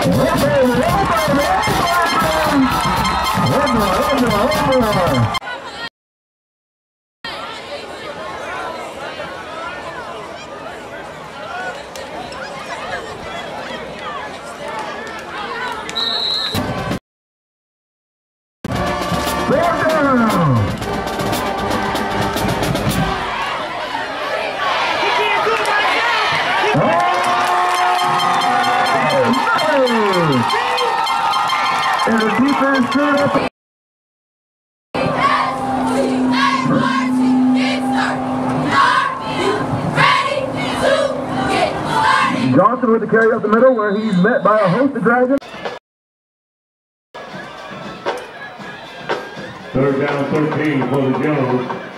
Down. Johnson with the carry up the middle where he's met by a host of Dragons. Third down 13 for the Jones.